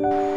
One.